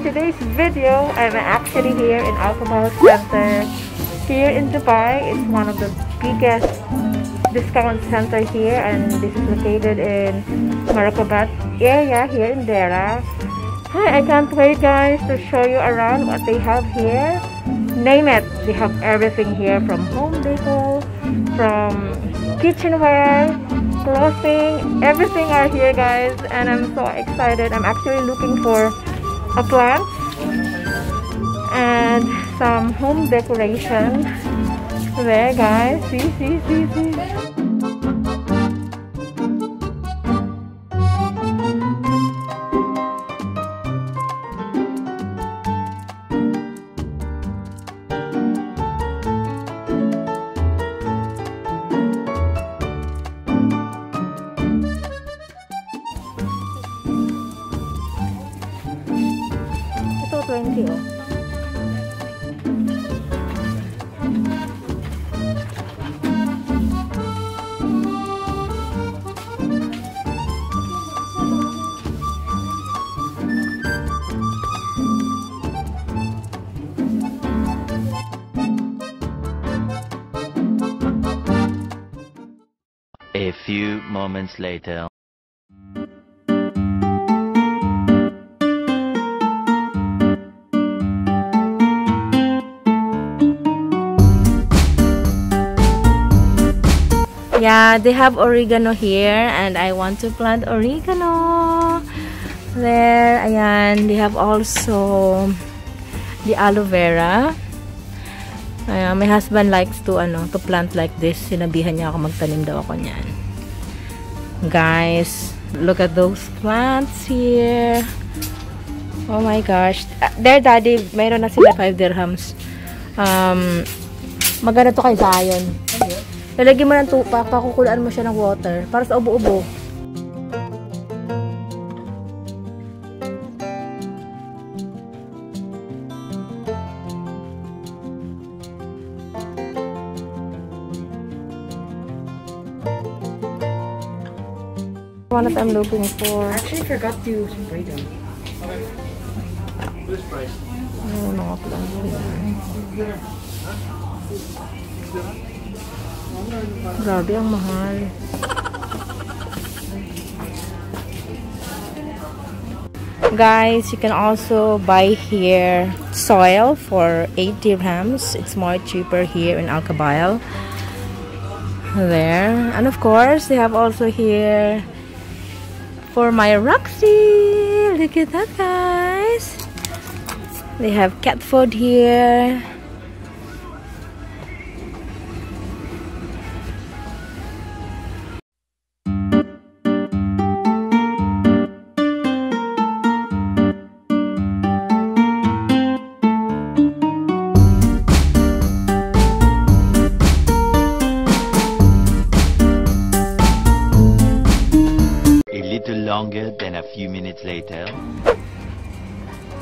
today's video, I'm actually here in Alcohol Center here in Dubai. It's one of the biggest discount center here and this is located in Maracabat area here in Dera. Hi, I can't wait guys to show you around what they have here. Name it, they have everything here from home decor, from kitchenware, clothing, everything are here guys and I'm so excited. I'm actually looking for a plant and some home decoration. There guys. See see see see A few moments later. Yeah, they have oregano here and I want to plant oregano. There, ayan, they have also the aloe vera. Uh, my husband likes to ano to plant like this. Sinabihan niya ako magtanim daw ako niyan. Guys, look at those plants here. Oh my gosh. Uh, there, daddy, mayroon na sila 5 dirhams. Um, maganda to kay Zion. Lalagyan mo ng tupa, pakukulaan mo siya ng water para sa ubo-ubo. one that I'm looking for. I actually forgot to spray them. Ayun, mga plants here. Grabe, ang mahal. Guys, you can also buy here soil for 8 dirhams. It's more cheaper here in Al Kabail. There. And of course, they have also here for my Roxy. Look at that, guys. They have cat food here. A few minutes later.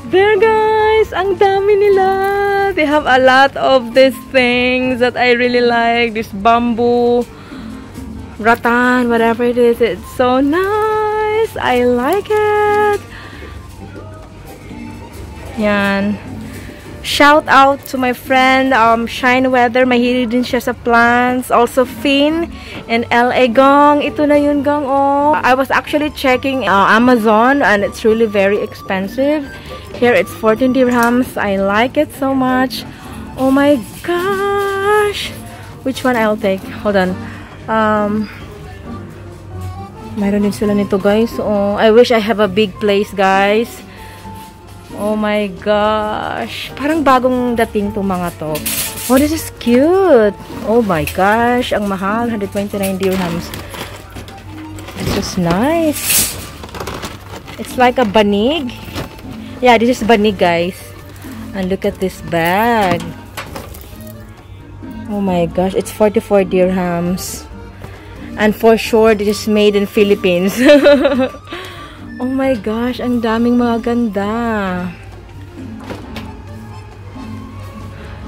There guys! Ang dami nila! They have a lot of these things that I really like. This bamboo, rattan, whatever it is. It's so nice! I like it! Yan. Shout out to my friend um, Shine Weather. Mahilig din siya sa plants. Also Finn and LA Gong. Ito na yun Gong. Oh. I was actually checking uh, Amazon and it's really very expensive. Here it's 14 dirhams. I like it so much. Oh my gosh. Which one I'll take? Hold on. Um, mayroon din sila nito guys. Oh, I wish I have a big place guys. Oh my gosh. Parang bagong dating itong mga to. Oh, this is cute. Oh my gosh. Ang mahal. 129 dirhams. This is nice. It's like a banig. Yeah, this is banig, guys. And look at this bag. Oh my gosh. It's 44 dirhams. And for sure, this is made in Philippines. Oh my gosh, ang daming mga ganda.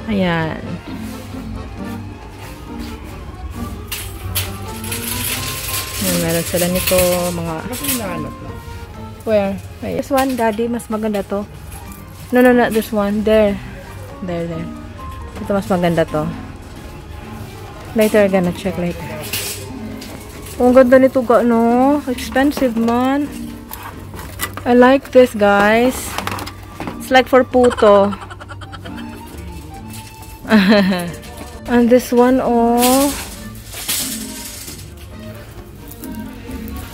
Ayan. Ayan, meron sila nito, mga... Where? Wait. This one, daddy, mas maganda to. No, no, not this one. There. There, there. Ito mas maganda to. Later, gonna check later. Ang ganda nito no? Expensive man. I like this, guys. It's like for puto. And this one, oh.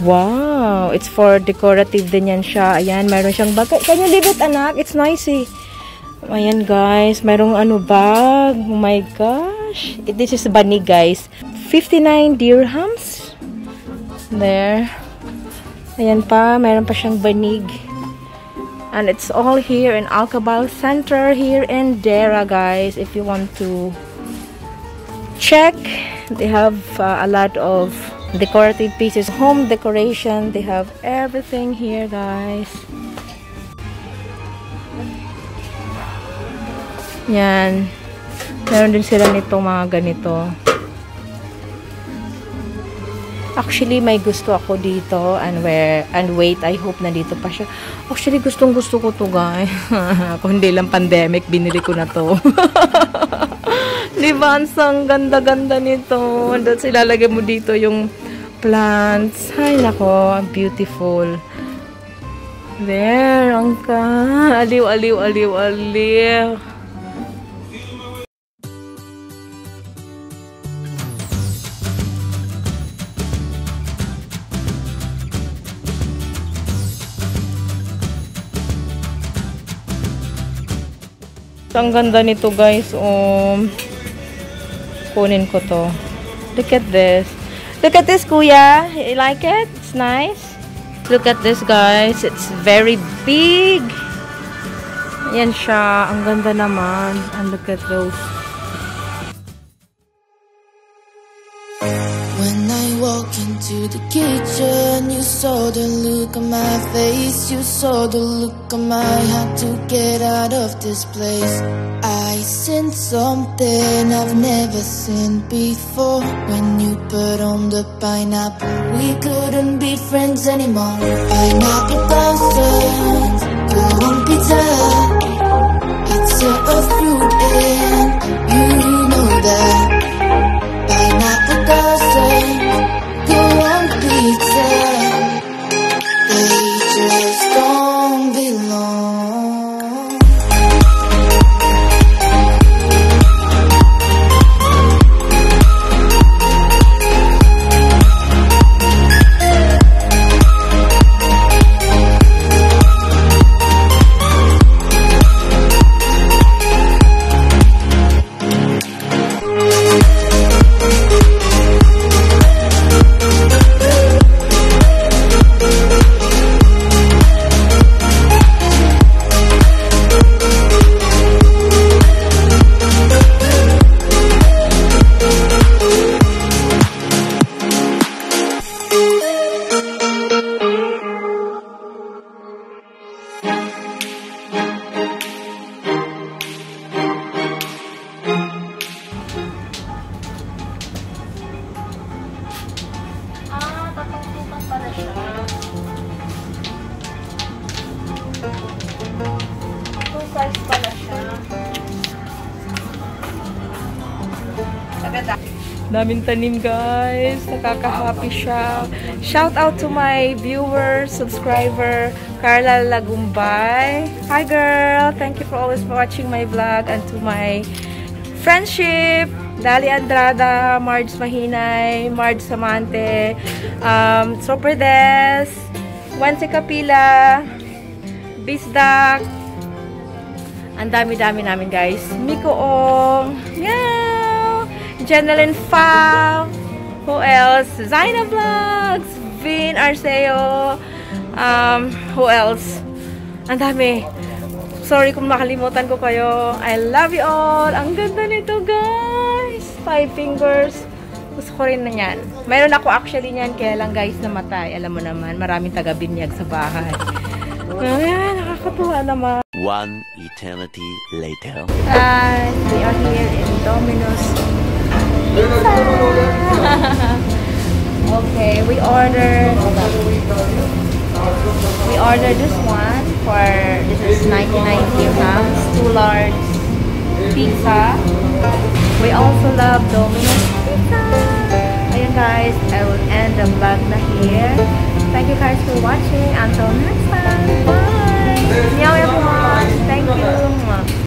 Wow! It's for decorative din yan siya. Ayan, meron siyang bag. Can you leave it, anak? It's noisy. Ayan, guys. Merong ano bag. Oh my gosh. This is bunny, guys. 59 dirhams. There. Ayan pa. Meron pa siyang banig. And it's all here in Alcabal Center here in Dera, guys. If you want to check, they have uh, a lot of decorative pieces, home decoration. They have everything here, guys. Yan. Meron din sila nitong mga ganito. Actually, may gusto ako dito and where and wait, I hope na dito pa siya. Actually, gustong gusto ko to, guys. Kung hindi lang pandemic, binili ko na to. Di ba? Ang ganda-ganda nito. And that's ilalagay mo dito yung plants. Ay, nako. Beautiful. There. Ang ka. Aliw, aliw, aliw, aliw. Ang ganda nito guys. Um, kunin ko to. Look at this. Look at this kuya. You like it? It's nice. Look at this guys. It's very big. Yan siya. Ang ganda naman. And look at those. Into the kitchen, you saw the look on my face, you saw the look on my heart to get out of this place. I seen something I've never seen before. When you put on the pineapple, we couldn't be friends anymore. Pineapple blossoms, go on pizza. It's a, Two size pala siya. Daming tanim guys. Nakaka-happy siya. Shout out to my viewer, subscriber, Carla Lagumbay. Hi girl! Thank you for always watching my vlog and to my friendship. Dali Andrada, Marge Mahinay, Marge Samante, um, Super Des, Wensi Kapila, Bisdak, ang dami-dami namin guys. Miko Ong, meow, Jeneline Fa, who else? Zaina Vlogs, Vin Arceo, um, who else? Ang dami. Sorry kung makalimutan ko kayo. I love you all. Ang ganda nito, guys. Five fingers. Gusto ko rin na yan. Mayroon ako actually niyan, kaya lang guys namatay. Alam mo naman, maraming taga-binyag sa bahay. Ayan, nakakatuwa naman. One eternity later. And we are here in Domino's Pizza. okay, we ordered we ordered this one. for this is 99 dirhams, two large pizza. We also love Domino's Pizza. Ayun guys, I will end the vlog na here. Thank you guys for watching. Until next time. Bye! Meow everyone! Thank you!